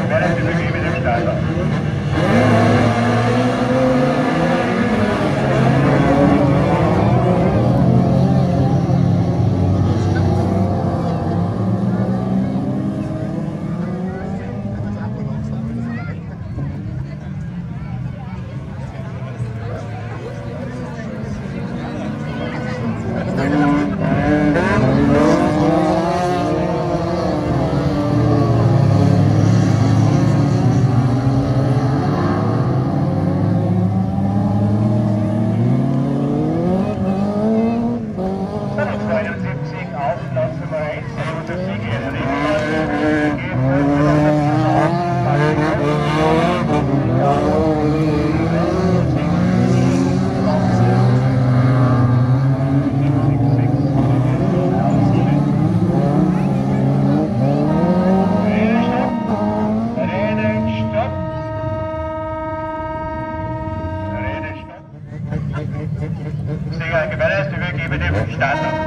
Ümit data.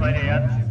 Zweite Ernst.